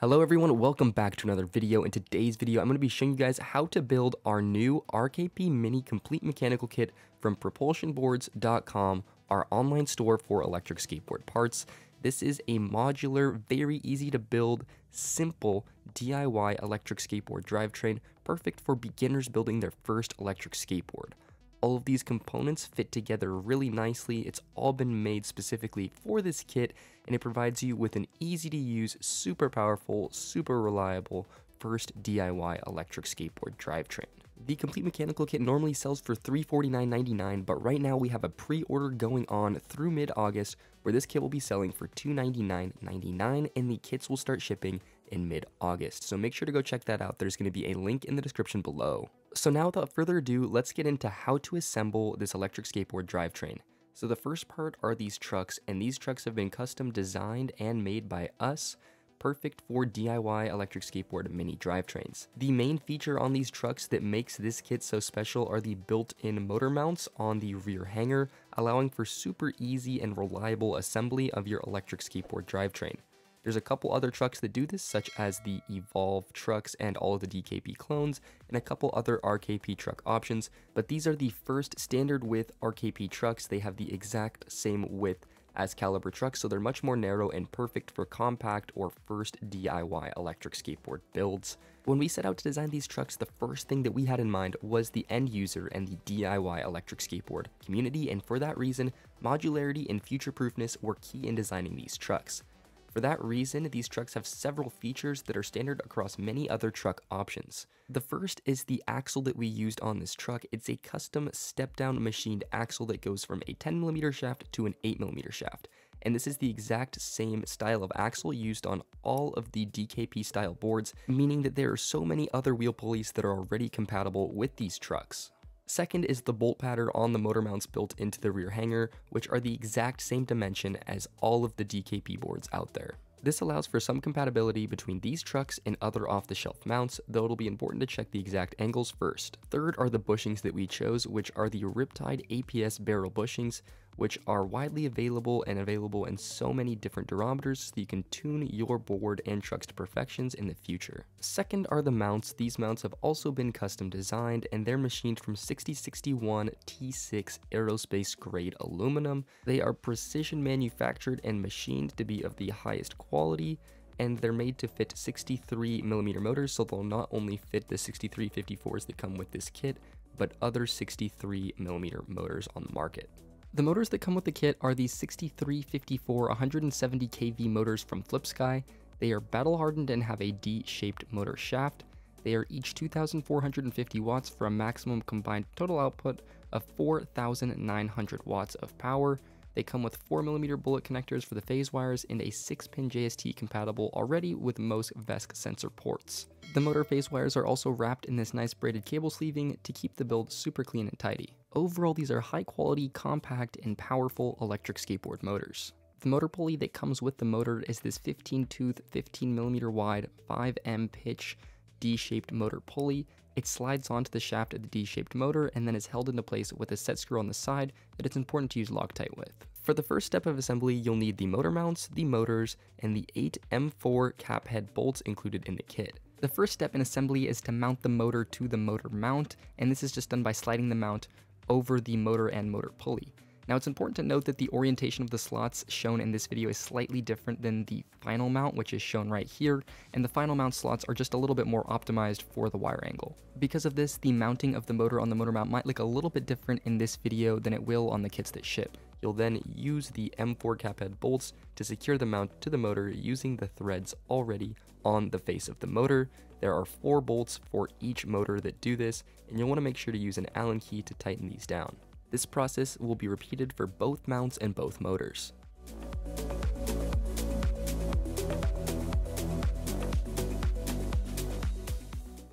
Hello everyone, welcome back to another video. In today's video, I'm going to be showing you guys how to build our new RKP Mini Complete Mechanical Kit from propulsionboards.com, our online store for electric skateboard parts. This is a modular, very easy to build, simple DIY electric skateboard drivetrain, perfect for beginners building their first electric skateboard. All of these components fit together really nicely. It's all been made specifically for this kit and it provides you with an easy to use, super powerful, super reliable first DIY electric skateboard drivetrain. The complete mechanical kit normally sells for $349.99, but right now we have a pre-order going on through mid-August where this kit will be selling for $299.99 and the kits will start shipping in mid-August. So make sure to go check that out. There's going to be a link in the description below. So now without further ado, let's get into how to assemble this electric skateboard drivetrain. So the first part are these trucks, and these trucks have been custom designed and made by us, perfect for DIY electric skateboard mini drivetrains. The main feature on these trucks that makes this kit so special are the built-in motor mounts on the rear hanger, allowing for super easy and reliable assembly of your electric skateboard drivetrain. There's a couple other trucks that do this, such as the Evolve trucks and all of the DKP clones, and a couple other RKP truck options, but these are the first standard width RKP trucks. They have the exact same width as caliber trucks, so they're much more narrow and perfect for compact or first DIY electric skateboard builds. When we set out to design these trucks, the first thing that we had in mind was the end user and the DIY electric skateboard community, and for that reason, modularity and future-proofness were key in designing these trucks. For that reason, these trucks have several features that are standard across many other truck options. The first is the axle that we used on this truck. It's a custom step-down machined axle that goes from a 10mm shaft to an 8mm shaft. And this is the exact same style of axle used on all of the DKP style boards, meaning that there are so many other wheel pulleys that are already compatible with these trucks. Second is the bolt pattern on the motor mounts built into the rear hanger, which are the exact same dimension as all of the DKP boards out there. This allows for some compatibility between these trucks and other off-the-shelf mounts, though it'll be important to check the exact angles first. Third are the bushings that we chose, which are the Riptide APS barrel bushings, which are widely available and available in so many different durometers so you can tune your board and trucks to perfections in the future. Second are the mounts. These mounts have also been custom designed and they're machined from 6061 T6 aerospace grade aluminum. They are precision manufactured and machined to be of the highest quality and they're made to fit 63 millimeter motors so they'll not only fit the 6354s that come with this kit but other 63 millimeter motors on the market. The motors that come with the kit are the 6354 170 kV motors from Flipsky. They are battle hardened and have a D-shaped motor shaft. They are each 2,450 watts for a maximum combined total output of 4,900 watts of power. They come with 4mm bullet connectors for the phase wires and a 6-pin JST compatible already with most VESC sensor ports. The motor phase wires are also wrapped in this nice braided cable sleeving to keep the build super clean and tidy. Overall, these are high quality, compact, and powerful electric skateboard motors. The motor pulley that comes with the motor is this 15 tooth, 15 millimeter wide, 5M pitch D-shaped motor pulley. It slides onto the shaft of the D-shaped motor and then is held into place with a set screw on the side that it's important to use Loctite with. For the first step of assembly, you'll need the motor mounts, the motors, and the 8 M4 cap head bolts included in the kit. The first step in assembly is to mount the motor to the motor mount, and this is just done by sliding the mount over the motor and motor pulley. Now it's important to note that the orientation of the slots shown in this video is slightly different than the final mount, which is shown right here, and the final mount slots are just a little bit more optimized for the wire angle. Because of this, the mounting of the motor on the motor mount might look a little bit different in this video than it will on the kits that ship. You'll then use the M4 cap head bolts to secure the mount to the motor using the threads already on the face of the motor. There are four bolts for each motor that do this, and you'll want to make sure to use an Allen key to tighten these down. This process will be repeated for both mounts and both motors.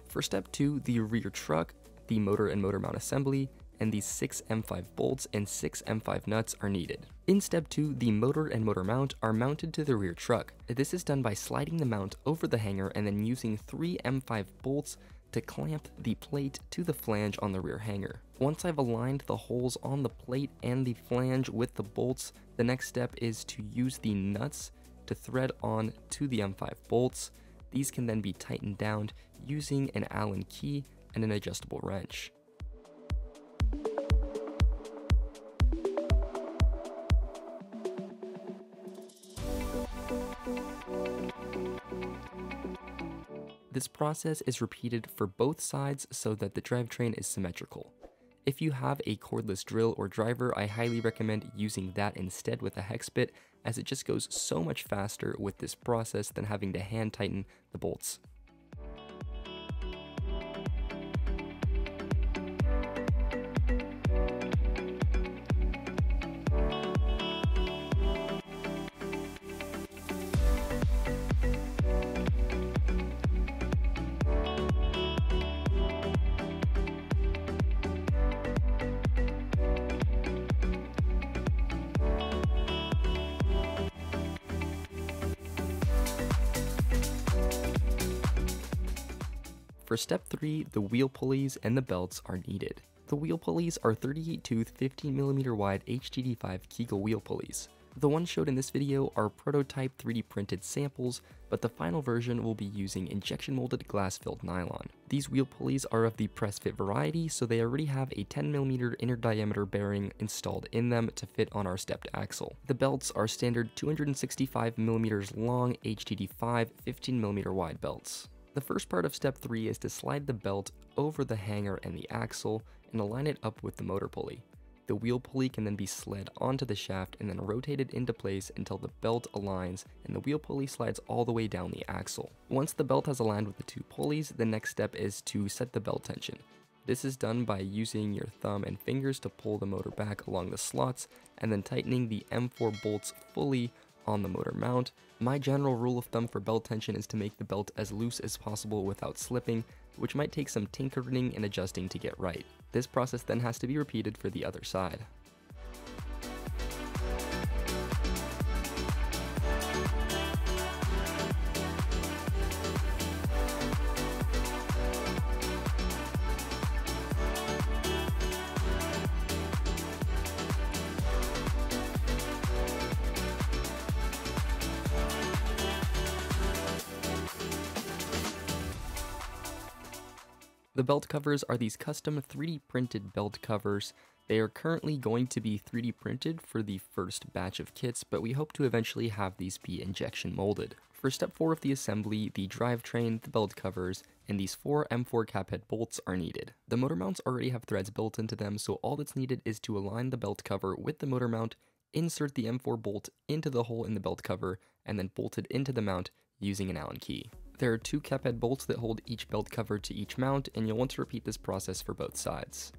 For step 2, the rear truck, the motor and motor mount assembly, and these 6 M5 bolts and 6 M5 nuts are needed. In step 2, the motor and motor mount are mounted to the rear truck. This is done by sliding the mount over the hanger and then using 3 M5 bolts to clamp the plate to the flange on the rear hanger. Once I've aligned the holes on the plate and the flange with the bolts, the next step is to use the nuts to thread on to the M5 bolts. These can then be tightened down using an Allen key and an adjustable wrench. This process is repeated for both sides so that the drivetrain is symmetrical. If you have a cordless drill or driver, I highly recommend using that instead with a hex bit as it just goes so much faster with this process than having to hand tighten the bolts. For step 3, the wheel pulleys and the belts are needed. The wheel pulleys are 38 tooth 15mm wide HTD5 Kegel wheel pulleys. The ones showed in this video are prototype 3D printed samples, but the final version will be using injection molded glass filled nylon. These wheel pulleys are of the press fit variety, so they already have a 10mm inner diameter bearing installed in them to fit on our stepped axle. The belts are standard 265mm long HTD5 15mm wide belts. The first part of step 3 is to slide the belt over the hanger and the axle and align it up with the motor pulley. The wheel pulley can then be slid onto the shaft and then rotated into place until the belt aligns and the wheel pulley slides all the way down the axle. Once the belt has aligned with the two pulleys, the next step is to set the belt tension. This is done by using your thumb and fingers to pull the motor back along the slots and then tightening the M4 bolts fully on the motor mount. My general rule of thumb for belt tension is to make the belt as loose as possible without slipping, which might take some tinkering and adjusting to get right. This process then has to be repeated for the other side. The belt covers are these custom 3D printed belt covers. They are currently going to be 3D printed for the first batch of kits, but we hope to eventually have these be injection molded. For step 4 of the assembly, the drivetrain, the belt covers, and these four M4 cap head bolts are needed. The motor mounts already have threads built into them, so all that's needed is to align the belt cover with the motor mount, insert the M4 bolt into the hole in the belt cover, and then bolt it into the mount using an Allen key. There are two cap head bolts that hold each belt cover to each mount, and you'll want to repeat this process for both sides.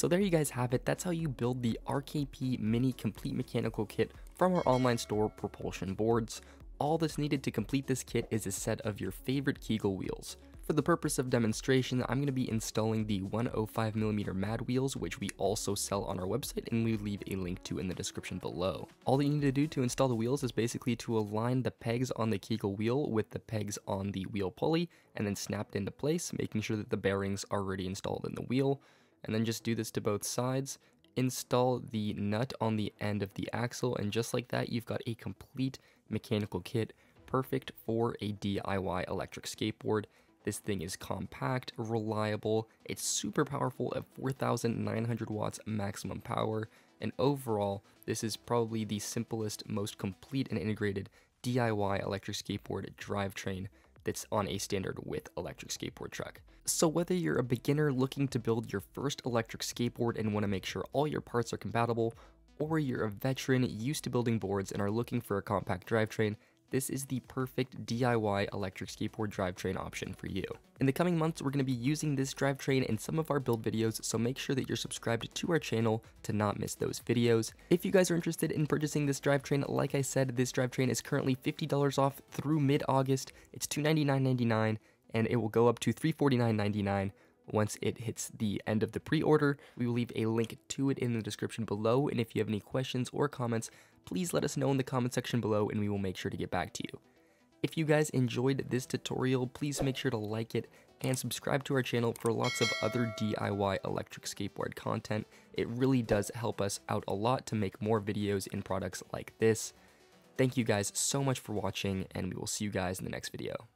So there you guys have it, that's how you build the RKP Mini Complete Mechanical Kit from our online store Propulsion Boards. All that's needed to complete this kit is a set of your favorite Kegel wheels. For the purpose of demonstration, I'm going to be installing the 105mm MAD wheels, which we also sell on our website and we leave a link to in the description below. All that you need to do to install the wheels is basically to align the pegs on the Kegel wheel with the pegs on the wheel pulley and then snapped into place, making sure that the bearings are already installed in the wheel and then just do this to both sides. Install the nut on the end of the axle, and just like that, you've got a complete mechanical kit perfect for a DIY electric skateboard. This thing is compact, reliable, it's super powerful at 4,900 watts maximum power, and overall, this is probably the simplest, most complete and integrated DIY electric skateboard drivetrain that's on a standard with electric skateboard truck. So whether you're a beginner looking to build your first electric skateboard and want to make sure all your parts are compatible, or you're a veteran used to building boards and are looking for a compact drivetrain, this is the perfect DIY electric skateboard drivetrain option for you. In the coming months, we're going to be using this drivetrain in some of our build videos, so make sure that you're subscribed to our channel to not miss those videos. If you guys are interested in purchasing this drivetrain, like I said, this drivetrain is currently $50 off through mid-August. It's $299.99 and it will go up to $349.99 once it hits the end of the pre-order. We will leave a link to it in the description below, and if you have any questions or comments, please let us know in the comment section below and we will make sure to get back to you. If you guys enjoyed this tutorial, please make sure to like it and subscribe to our channel for lots of other DIY electric skateboard content. It really does help us out a lot to make more videos in products like this. Thank you guys so much for watching, and we will see you guys in the next video.